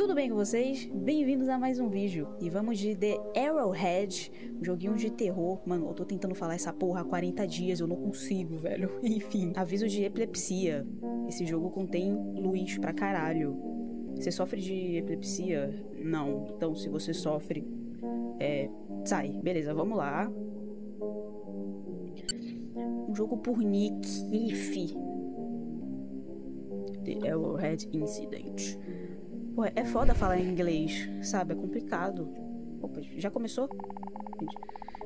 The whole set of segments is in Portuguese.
tudo bem com vocês? Bem-vindos a mais um vídeo. E vamos de The Arrowhead, um joguinho de terror. Mano, eu tô tentando falar essa porra há 40 dias, eu não consigo, velho. Enfim, aviso de epilepsia. Esse jogo contém luz pra caralho. Você sofre de epilepsia? Não. Então, se você sofre, é... Sai. Beleza, vamos lá. Um jogo por Nick If. The Arrowhead Incident. Pô, é foda falar inglês, sabe? É complicado. Opa, já começou?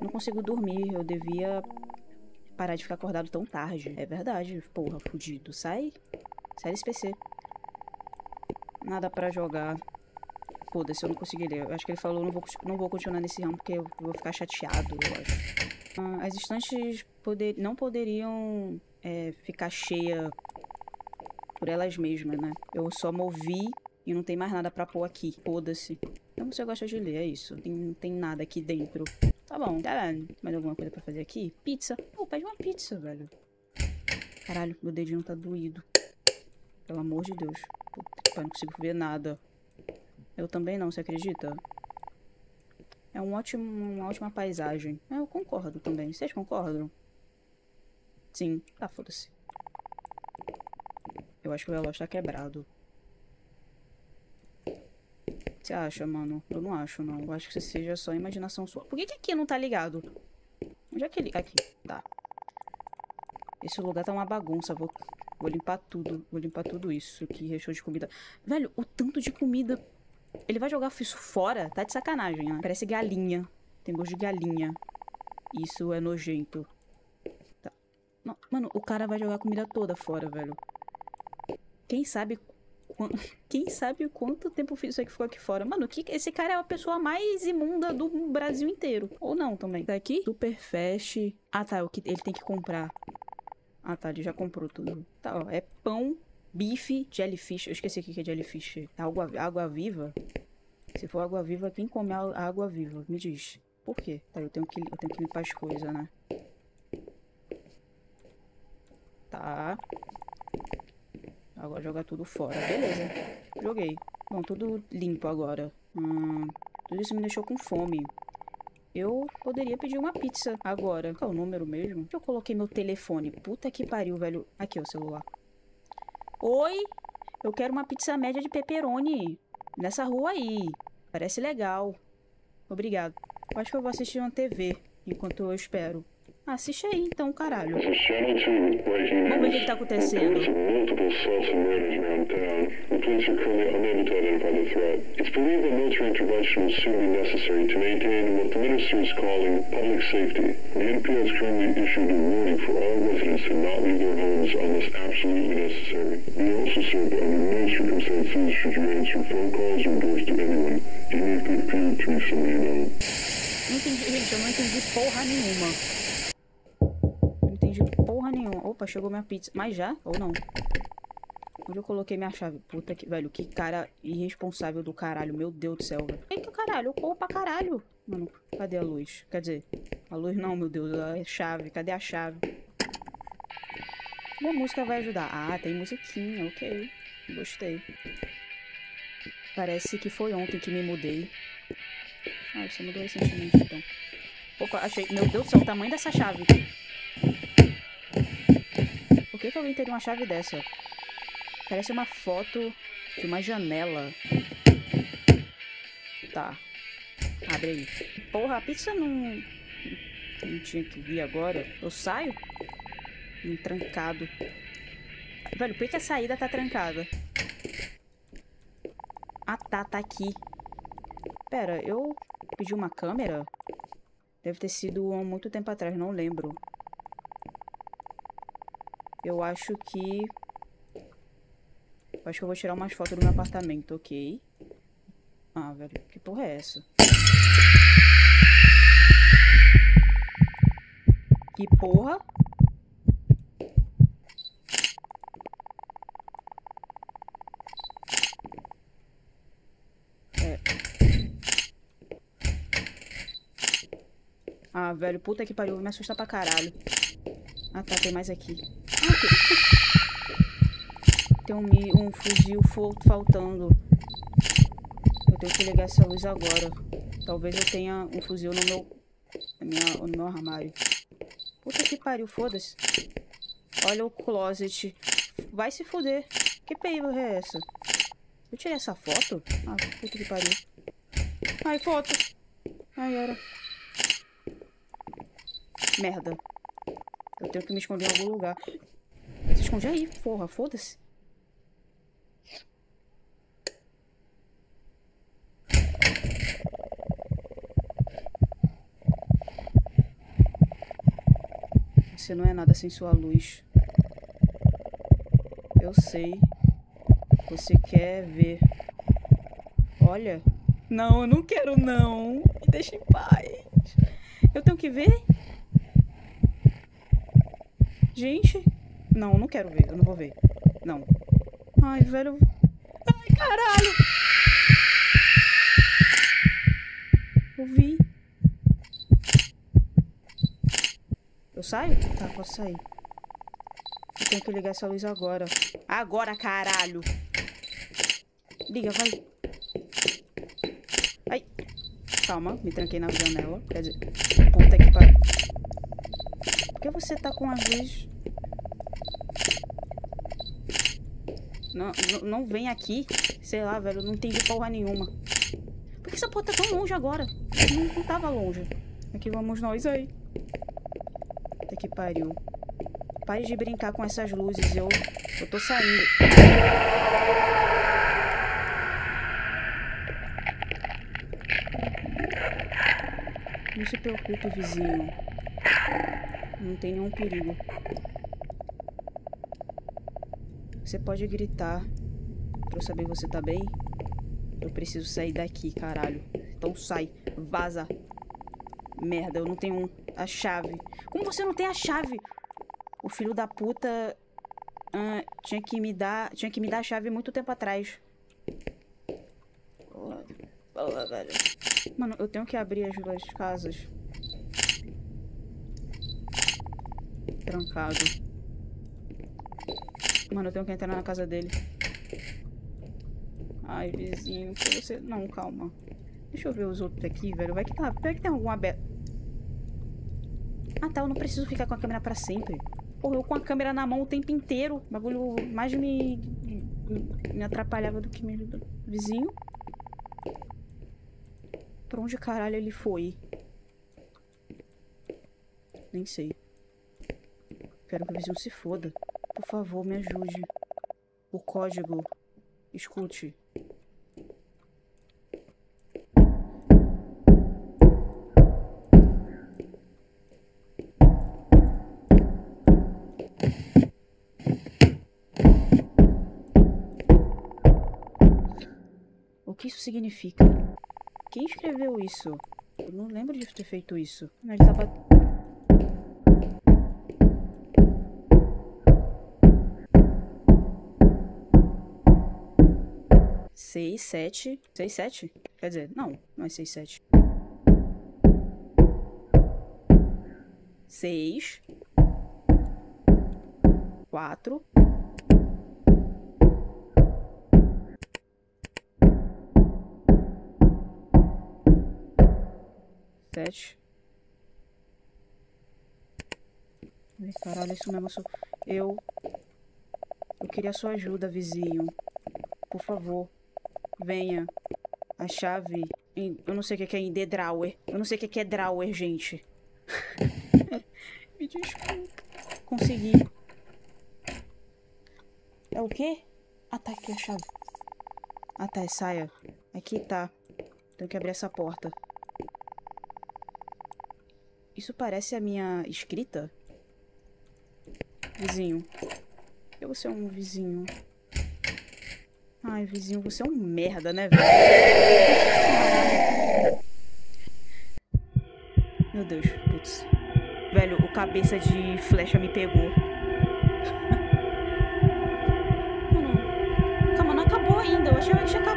Não consigo dormir, eu devia parar de ficar acordado tão tarde. É verdade, porra, fudido. Sai. Sai desse PC. Nada pra jogar. Foda-se, eu não consegui ler. Eu acho que ele falou, não vou, não vou continuar nesse ramo porque eu vou ficar chateado, eu acho. Ah, as estantes poder, não poderiam é, ficar cheia por elas mesmas, né? Eu só movi e não tem mais nada pra pôr aqui. Foda-se. Então você gosta de ler, é isso. Tem, não tem nada aqui dentro. Tá bom, tá Mais alguma coisa pra fazer aqui? Pizza. Pô, pede uma pizza, velho. Caralho, meu dedinho tá doído. Pelo amor de Deus. Puta, não consigo ver nada. Eu também não, você acredita? É um ótimo, uma ótima paisagem. Eu concordo também. Vocês concordam? Sim. Tá, foda-se. Eu acho que o relógio tá quebrado você acha, mano? Eu não acho, não. Eu acho que seja só imaginação sua. Por que, que aqui não tá ligado? Onde é que ele... Aqui, tá. Esse lugar tá uma bagunça. Vou, vou limpar tudo. Vou limpar tudo isso que restou de comida. Velho, o tanto de comida... Ele vai jogar isso fora? Tá de sacanagem, né? Parece galinha. Tem gosto de galinha. Isso é nojento. Tá. Não, mano, o cara vai jogar a comida toda fora, velho. Quem sabe quem sabe quanto tempo isso aqui ficou aqui fora. Mano, que, esse cara é a pessoa mais imunda do Brasil inteiro. Ou não também. Tá aqui? Superfast. Ah, tá. O que ele tem que comprar. Ah, tá. Ele já comprou tudo. Tá, ó. É pão, bife, jellyfish. Eu esqueci o que é jellyfish. Água, água viva? Se for água viva, quem come a água viva? Me diz. Por quê? Tá, eu tenho que, eu tenho que limpar as coisas, né? Tá. Agora jogar tudo fora. Beleza. Joguei. Bom, tudo limpo agora. Hum, tudo isso me deixou com fome. Eu poderia pedir uma pizza agora. Qual é o número mesmo? Eu coloquei meu telefone. Puta que pariu, velho. Aqui, o celular. Oi? Eu quero uma pizza média de pepperoni. Nessa rua aí. Parece legal. Obrigado. Acho que eu vou assistir uma TV enquanto eu espero. Assiste aí então, caralho. Vamos ver o que, que tá acontecendo. It's believed that military intervention will soon be necessary to maintain what the ministry is calling public safety. The NPR has currently issued a warning for all residents to not leave their homes unless absolutely necessary. We also said that under no circumstances should you answer phone calls or doors to anyone, even if they appear to be somebody you know. Não entendi, gente, eu não entendi porra nenhuma chegou minha pizza. Mas já? Ou não? Onde eu coloquei minha chave? Puta que... Velho, que cara irresponsável do caralho. Meu Deus do céu, velho. Eita, caralho. Eu corro pra caralho. Mano, cadê a luz? Quer dizer, a luz não, meu Deus. A chave. Cadê a chave? Uma música vai ajudar. Ah, tem musiquinha. Ok. Gostei. Parece que foi ontem que me mudei. Ah, você mudou recentemente, então. Opa, achei... Meu Deus do céu, o tamanho dessa chave. Que, que alguém teria uma chave dessa? Parece uma foto de uma janela. Tá. Abre aí. Porra, a pizza não... Não tinha que vir agora. Eu saio? Um trancado. Velho, por que a saída tá trancada? Ah, tá. Tá aqui. Pera, eu pedi uma câmera? Deve ter sido há muito tempo atrás, não lembro. Eu acho que... Eu acho que eu vou tirar umas fotos do meu apartamento, ok? Ah, velho, que porra é essa? Que porra? É. Ah, velho, puta que pariu, me assusta pra caralho. Ah, tá, tem mais aqui. Tem um, um fuzil faltando. Eu tenho que ligar essa luz agora. Talvez eu tenha um fuzil no meu... Minha, no meu armário. Puta que pariu, foda-se. Olha o closet. Vai se foder. Que peiva é essa? Eu tirei essa foto? Ah, puta que pariu. Ai, foto. Ai, era. Merda. Eu tenho que me esconder em algum lugar. Se esconde aí, porra. Foda-se. Você não é nada sem sua luz. Eu sei. Você quer ver. Olha. Não, eu não quero não. Me deixa em paz. Eu tenho que ver? Gente. Não, não quero ver. Eu não vou ver. Não. Ai, velho. Ai, caralho. Eu vi. Eu saio? Tá, posso sair. Eu tenho que ligar essa luz agora. Agora, caralho! Liga, vai. Ai. Calma, me tranquei na janela. Quer dizer, puta que pariu. Que você tá com a luz... Não, não, vem aqui. Sei lá, velho, não entendi porra nenhuma. Por que essa porta tá tão longe agora? Não, não tava longe. Aqui vamos nós aí que pariu. Pare de brincar com essas luzes, eu, eu tô saindo. Não se preocupe, vizinho. Não tem nenhum perigo. Você pode gritar pra eu saber que você tá bem? Eu preciso sair daqui, caralho. Então sai, vaza. Merda, eu não tenho a chave. Como você não tem a chave? O filho da puta tinha que me dar, tinha que me dar a chave muito tempo atrás. Mano, eu tenho que abrir as duas casas. Trancado. Mano, eu tenho que entrar na casa dele. Ai, vizinho, que você... Não, calma. Deixa eu ver os outros aqui, velho. Vai que, tá... Vai que tem algum aberto. Ah, tá. Eu não preciso ficar com a câmera pra sempre. Porra, eu com a câmera na mão o tempo inteiro. O bagulho mais me... Me atrapalhava do que me... Vizinho? Pra onde caralho ele foi? Nem sei. Quero que o vizinho se foda. Por favor, me ajude. O código. Escute. O que isso significa? Quem escreveu isso? Eu não lembro de ter feito isso. Mas tá batendo. 6, 7. 6, 7? Quer dizer, não, não é 6, 7. 6. 4. Sete. Caralho, isso mesmo. Eu... Eu queria sua ajuda, vizinho. Por favor. Venha. A chave... Em... Eu não sei o que é em The Drawer. Eu não sei o que é Drawer, gente. Me desculpa. Consegui. É o quê? Ah, tá aqui a chave. Ah, tá, é saia. Aqui tá. Tenho que abrir essa porta. Isso parece a minha escrita? Vizinho. Eu vou ser um vizinho. Ai, vizinho, você é um merda, né, velho? Meu Deus, putz. Velho, o cabeça de flecha me pegou. Não, Calma, não acabou ainda. Eu achei que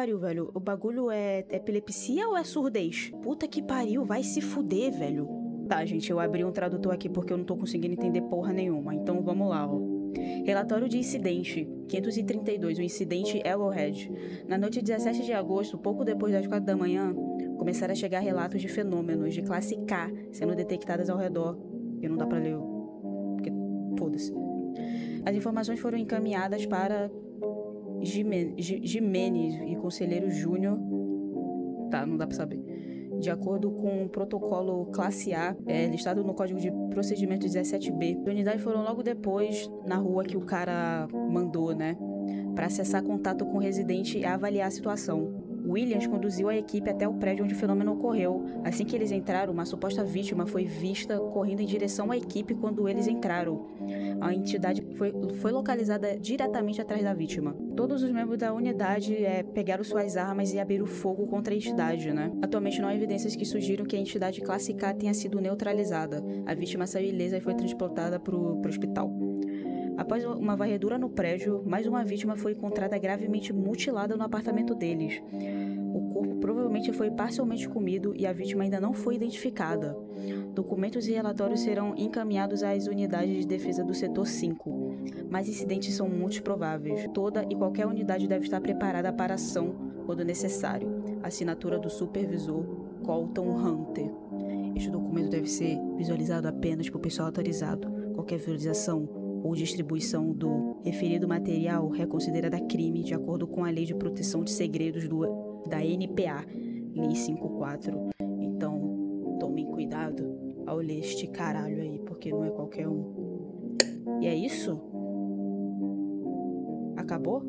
pariu, velho. O bagulho é epilepsia ou é surdez? Puta que pariu, vai se fuder, velho. Tá, gente, eu abri um tradutor aqui porque eu não tô conseguindo entender porra nenhuma. Então vamos lá, ó. Relatório de incidente 532, o incidente Arrowhead. Na noite de 17 de agosto, pouco depois das 4 da manhã, começaram a chegar relatos de fenômenos de classe K sendo detectadas ao redor. E não dá pra ler, porque foda-se. As informações foram encaminhadas para Jimenez e Conselheiro Júnior. Tá, não dá pra saber. De acordo com o protocolo classe A, é, listado no Código de Procedimento 17B, as unidades foram logo depois na rua que o cara mandou, né? Para acessar contato com o residente e avaliar a situação. Williams conduziu a equipe até o prédio onde o fenômeno ocorreu. Assim que eles entraram, uma suposta vítima foi vista correndo em direção à equipe quando eles entraram. A entidade foi, foi localizada diretamente atrás da vítima. Todos os membros da unidade é, pegaram suas armas e abriram fogo contra a entidade, né? Atualmente não há evidências que sugiram que a entidade classe K tenha sido neutralizada. A vítima saiu ilesa e foi transportada para o hospital. Após uma varredura no prédio, mais uma vítima foi encontrada gravemente mutilada no apartamento deles. O corpo provavelmente foi parcialmente comido e a vítima ainda não foi identificada. Documentos e relatórios serão encaminhados às unidades de defesa do setor 5, mas incidentes são muito prováveis. Toda e qualquer unidade deve estar preparada para ação quando necessário. Assinatura do supervisor Colton Hunter. Este documento deve ser visualizado apenas por pessoal autorizado. Qualquer visualização ou distribuição do referido material é considerada crime de acordo com a Lei de Proteção de Segredos do, da NPA, Lei 54. Então, tomem cuidado ao ler este caralho aí, porque não é qualquer um. E é isso? Acabou?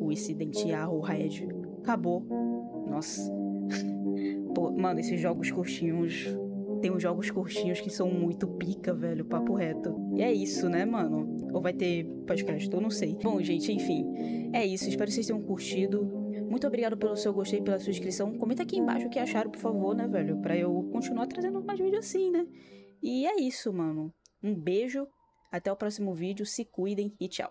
O incidente Arrowhead acabou. Nossa. Pô, mano, esses jogos curtinhos tem uns jogos curtinhos que são muito pica, velho, papo reto. E é isso, né, mano? Ou vai ter podcast, eu não sei. Bom, gente, enfim, é isso. Espero que vocês tenham curtido. Muito obrigado pelo seu gostei, pela sua inscrição. Comenta aqui embaixo o que acharam, por favor, né, velho? Pra eu continuar trazendo mais vídeos assim, né? E é isso, mano. Um beijo, até o próximo vídeo, se cuidem e tchau.